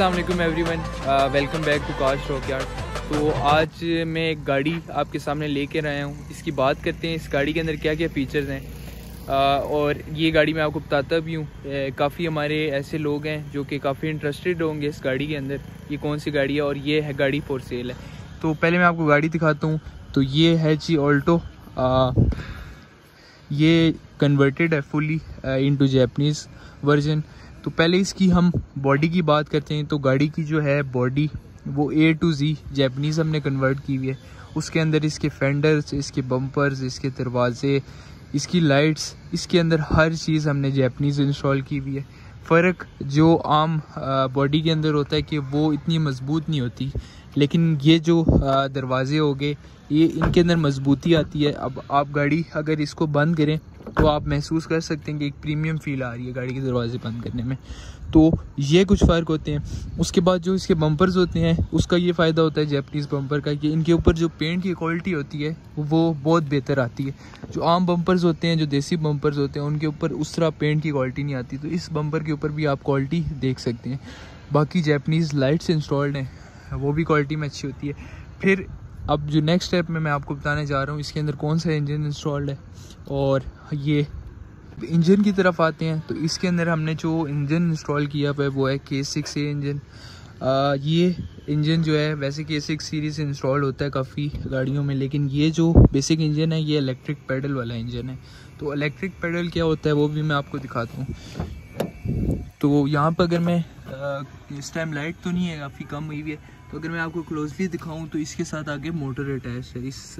अस्सलाम वालेकुम everyone welcome back to car stock yard तो आज मैं एक गाड़ी आपके सामने लेकर आया हूँ। इसकी बात करते हैं इस गाड़ी के अंदर क्या क्या फ़ीचर्स हैं। Uh, और ये गाड़ी मैं आपको बताता भी हूँ। काफ़ी हमारे ऐसे लोग हैं जो कि काफ़ी इंटरेस्टेड होंगे इस गाड़ी के अंदर। ये कौन सी गाड़ी है? और ये है गाड़ी फॉर सेल है। तो पहले मैं आपको गाड़ी दिखाता हूँ। तो ये है जी ऑल्टो ये कन्वर्टेड है फुली इनटू जैपनीज़ वर्जन तो पहले इसकी हम बॉडी की बात करते हैं तो गाड़ी की जो है बॉडी वो ए टू जी जैपनीज़ हमने कन्वर्ट की हुई है। उसके अंदर इसके फेंडर्स इसके बम्पर्स इसके दरवाजे इसकी लाइट्स इसके अंदर हर चीज़ हमने जैपनीज़ इंस्टॉल की हुई है। फ़र्क जो आम बॉडी के अंदर होता है कि वो इतनी मज़बूत नहीं होती। लेकिन ये जो दरवाजे हो गए, ये इनके अंदर मजबूती आती है। अब आप गाड़ी अगर इसको बंद करें तो आप महसूस कर सकते हैं कि एक प्रीमियम फील आ रही है गाड़ी के दरवाजे बंद करने में। तो ये कुछ फ़र्क होते हैं। उसके बाद जो इसके बम्पर्स होते हैं, उसका ये फ़ायदा होता है जैपनीज़ बम्पर का कि इनके ऊपर जो पेंट की क्वालिटी होती है, वो बहुत बेहतर आती है। जो आम बम्पर्स होते हैं, जो देसी बम्पर्स होते हैं, उनके ऊपर उस तरह पेंट की क्वालिटी नहीं आती। तो इस बम्पर के ऊपर भी आप क्वालिटी देख सकते हैं। बाकी जैपनीज़ लाइट्स इंस्टॉल्ड हैं, वो भी क्वालिटी में अच्छी होती है। फिर अब जो नेक्स्ट स्टेप में मैं आपको बताने जा रहा हूँ, इसके अंदर कौन सा इंजन इंस्टॉल्ड है? और ये इंजन की तरफ़ आते हैं तो इसके अंदर हमने जो इंजन इंस्टॉल किया हुआ है वो है के सिक्स ए इंजन। ये इंजन जो है वैसे के सिक्स सीरीज़ इंस्टॉल होता है काफ़ी गाड़ियों में लेकिन ये जो बेसिक इंजन है ये इलेक्ट्रिक पेडल वाला इंजन है। तो इलेक्ट्रिक पेडल क्या होता है वो भी मैं आपको दिखाता हूँ। तो यहाँ पर अगर मैं आ, इस टाइम लाइट तो नहीं है काफ़ी कम हुई हुई है तो अगर मैं आपको क्लोजली दिखाऊँ तो इसके साथ आगे मोटर अटैच है। इस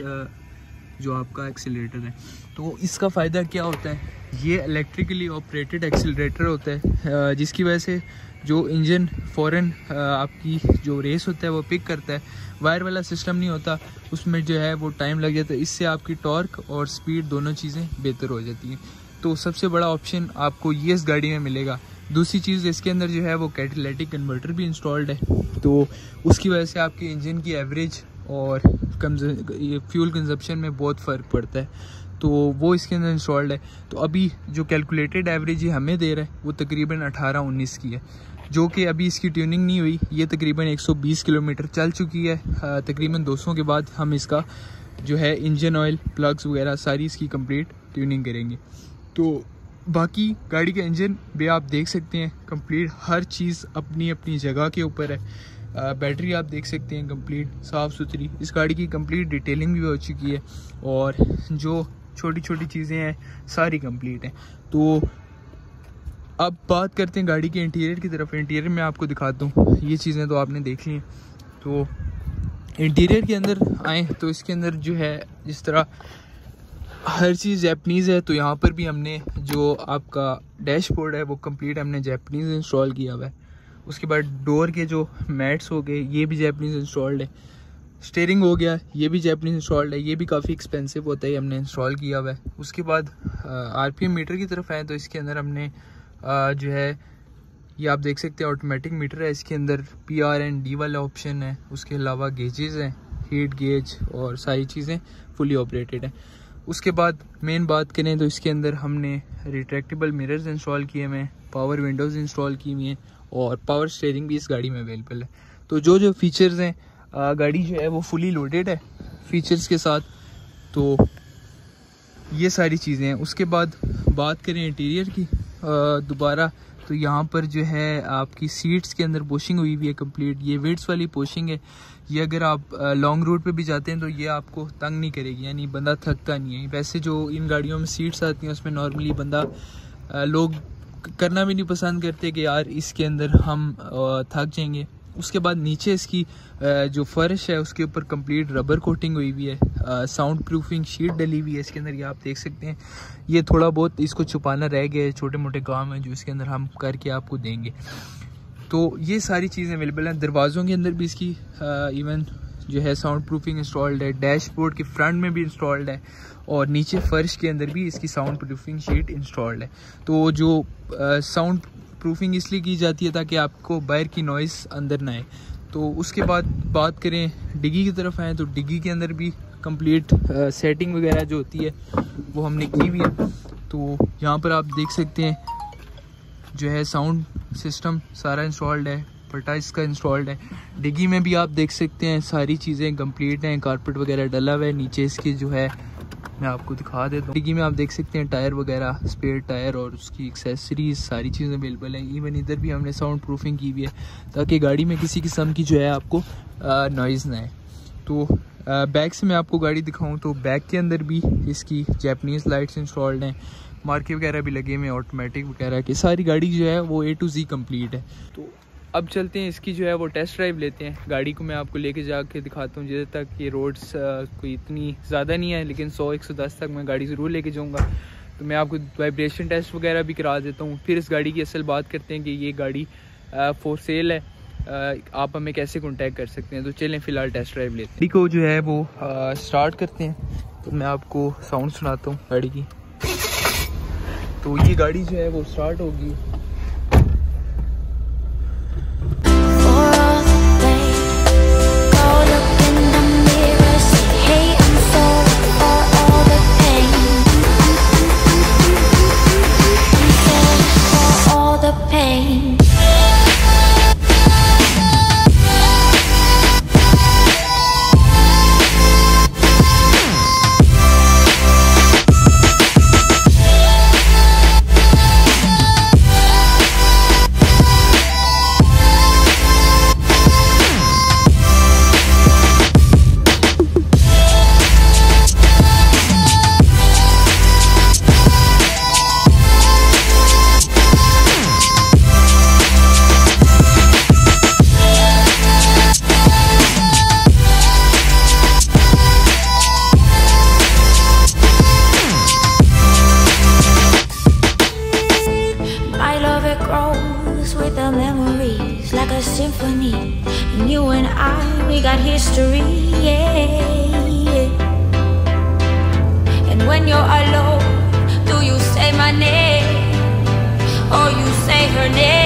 जो आपका एक्सीटर है। तो इसका फ़ायदा क्या होता है? ये इलेक्ट्रिकली ऑपरेटेड एक्सीटर होता है जिसकी वजह से जो इंजन फ़ौरन आपकी जो रेस होता है वो पिक करता है। वायर वाला सिस्टम नहीं होता, उसमें जो है वो टाइम लग जाता है। इससे आपकी टॉर्क और स्पीड दोनों चीज़ें बेहतर हो जाती हैं। तो सबसे बड़ा ऑप्शन आपको ये इस गाड़ी में मिलेगा। दूसरी चीज़, इसके अंदर जो है वो कैटेलिटिक कन्वर्टर भी इंस्टॉल्ड है। तो उसकी वजह से आपके इंजन की एवरेज और ये फ्यूल कंजप्शन में बहुत फ़र्क पड़ता है। तो वो इसके अंदर इंस्टॉल्ड है। तो अभी जो कैलकुलेटेड एवरेज हमें दे रहा है, वो तकरीबन 18-19 की है। जो कि अभी इसकी ट्यूनिंग नहीं हुई, ये तकरीबन 120 किलोमीटर चल चुकी है। तकरीबन 200 के बाद हम इसका जो है इंजन ऑयल प्लग्स वगैरह सारी इसकी कंप्लीट ट्यूनिंग करेंगे। तो बाकी गाड़ी का इंजन भी आप देख सकते हैं कंप्लीट हर चीज़ अपनी अपनी जगह के ऊपर है। बैटरी आप देख सकते हैं कंप्लीट साफ़ सुथरी। इस गाड़ी की कंप्लीट डिटेलिंग भी हो चुकी है और जो छोटी छोटी चीज़ें हैं, सारी कंप्लीट हैं। तो अब बात करते हैं गाड़ी के इंटीरियर की तरफ़। इंटीरियर में आपको दिखाता हूँ। ये चीज़ें तो आपने देख ली हैं। तो इंटीरियर के अंदर आए तो इसके अंदर जो है, जिस तरह हर चीज़ जैपनीज़ है तो यहाँ पर भी हमने जो आपका डैशबोर्ड है, वो कंप्लीट हमने जैपनीज़ इंस्टॉल किया हुआ है। उसके बाद डोर के जो मैट्स हो गए ये भी जैपनीज़ इंस्टॉल्ड है। स्टेयरिंग हो गया ये भी जैपनीज इंस्टॉल्ड है। ये भी काफ़ी एक्सपेंसिव होता है हमने इंस्टॉल किया हुआ है। उसके बाद आरपीएम मीटर की तरफ़ आए तो इसके अंदर हमने आ, जो है ये आप देख सकते हैं ऑटोमेटिक मीटर है। इसके अंदर पी आर एंड डी वाला ऑप्शन है। उसके अलावा गेजेस हैं हीट गेज और सारी चीज़ें फुली ऑपरेटेड हैं। उसके बाद मेन बात करें तो इसके अंदर हमने रिट्रैक्टेबल मिरर्स इंस्टॉल किए हुए हैं पावर विंडोज़ इंस्टॉल की हुई हैं। और पावर स्टेयरिंग भी इस गाड़ी में अवेलेबल है। तो जो जो फीचर्स हैं गाड़ी जो है वो फुली लोडेड है फीचर्स के साथ। तो ये सारी चीज़ें हैं। उसके बाद बात करें इंटीरियर की दोबारा। तो यहाँ पर जो है आपकी सीट्स के अंदर पोशिंग हुई हुई है कंप्लीट ये वेट्स वाली पोशिंग है। ये अगर आप लॉन्ग रूट पे भी जाते हैं तो ये आपको तंग नहीं करेगी। यानी बंदा थकता नहीं है। वैसे जो इन गाड़ियों में सीट्स आती हैं, उसमें नॉर्मली बंदा लोग करना भी नहीं पसंद करते कि यार इसके अंदर हम थक जाएँगे। उसके बाद नीचे इसकी जो फर्श है, उसके ऊपर कंप्लीट रबर कोटिंग हुई हुई है। साउंड प्रूफिंग शीट डली हुई है इसके अंदर, ये आप देख सकते हैं। ये थोड़ा बहुत इसको छुपाना रह गया है छोटे मोटे काम हैं जो इसके अंदर हम करके आपको देंगे। तो ये सारी चीज़ें अवेलेबल हैं। दरवाज़ों के अंदर भी इसकी इवन जो है साउंड प्रूफिंग इंस्टॉल्ड है डैशबोर्ड के फ्रंट में भी इंस्टॉल्ड है और नीचे फर्श के अंदर भी इसकी साउंड प्रूफिंग शीट इंस्टॉल्ड है। तो जो साउंड प्रूफिंग इसलिए की जाती है ताकि आपको बाहर की नॉइस अंदर ना आए। तो उसके बाद बात करें डिगी की तरफ़ आएँ तो डिगी के अंदर भी कंप्लीट सेटिंग वगैरह जो होती है, वो हमने की हुई है। तो यहाँ पर आप देख सकते हैं, जो है साउंड सिस्टम सारा इंस्टॉल्ड है। पटा इसका इंस्टॉल्ड है। डिग्गी में भी आप देख सकते हैं, सारी चीज़ें कंप्लीट हैं कारपेट वगैरह डला हुआ है, नीचे इसकी जो है, मैं आपको दिखा देता हूँ। डिग्गी में आप देख सकते हैं टायर वगैरह स्पेयर टायर और उसकी एक्सेसरीज सारी चीज़ें अवेलेबल हैं। इवन इधर भी हमने साउंड प्रूफिंग की हुई है, ताकि गाड़ी में किसी किस्म की जो है आपको नॉइज़ ना है तो बैक से मैं आपको गाड़ी दिखाऊँ तो बैक के अंदर भी इसकी जैपनीज़ लाइट्स इंस्टॉल्ड हैं। मार्के वगैरह भी लगे हुए हैं ऑटोमेटिक वगैरह की। सारी गाड़ी जो है, वो ए टू जी कंप्लीट है। तो अब चलते हैं, इसकी जो है वो टेस्ट ड्राइव लेते हैं। गाड़ी को मैं आपको लेके जाके दिखाता हूँ, जिधर तक ये रोड्स कोई इतनी ज़्यादा नहीं है, लेकिन 100 110 तक मैं गाड़ी ज़रूर लेके जाऊँगा। तो मैं आपको वाइब्रेशन टेस्ट वगैरह भी करा देता हूँ। फिर इस गाड़ी की असल बात करते हैं कि ये गाड़ी फॉर सेल है। आप हमें कैसे कॉन्टैक्ट कर सकते हैं? तो चलें, फ़िलहाल टेस्ट ड्राइव लेते हैं। गाड़ी को जो है वो स्टार्ट करते हैं। तो मैं आपको साउंड सुनाता हूँ गाड़ी की। तो ये गाड़ी जो है वो स्टार्ट होगी। symphony. And you and I, we got history, yeah. And when you're alone, do you say my name? Or you say her name?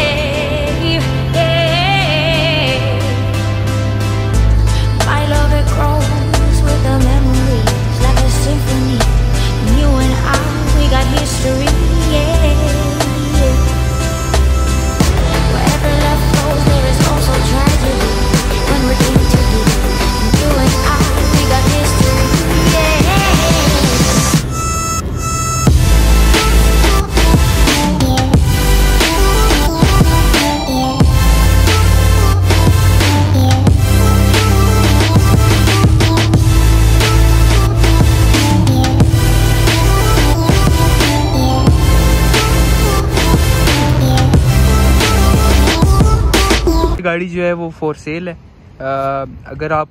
गाड़ी जो है वो फॉर सेल है। आ, अगर आप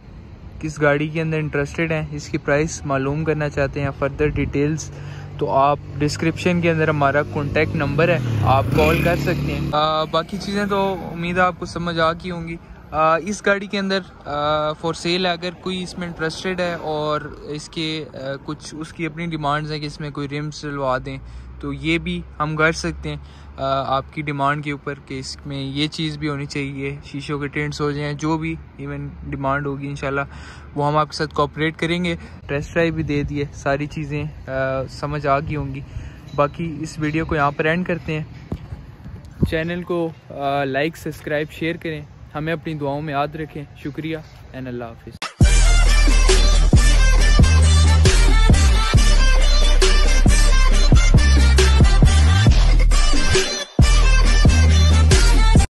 किस गाड़ी के अंदर इंटरेस्टेड हैं इसकी प्राइस मालूम करना चाहते हैं फर्दर डिटेल्स तो आप डिस्क्रिप्शन के अंदर हमारा कॉन्टैक्ट नंबर है आप कॉल कर सकते हैं। आ, बाकी चीज़ें तो उम्मीद है आपको समझ आ की होंगी। आ, इस गाड़ी के अंदर फॉर सेल है अगर कोई इसमें इंटरेस्टेड है और इसके आ, कुछ उसकी अपनी डिमांड्स हैं कि इसमें कोई रिम्स डलवा दें तो ये भी हम कर सकते हैं। आपकी डिमांड के ऊपर कि इसमें ये चीज़ भी होनी चाहिए, शीशों के टेंट्स हो जाएँ, जो भी इवन डिमांड होगी, इंशाल्लाह, वो हम आपके साथ कॉपरेट करेंगे। टेस्ट ड्राइव भी दे दिए, सारी चीज़ें समझ आ गई होंगी। बाकी इस वीडियो को यहाँ पर एंड करते हैं। चैनल को लाइक सब्सक्राइब शेयर करें। हमें अपनी दुआओं में याद रखें। शुक्रिया एन अल्लाह हाफिज़।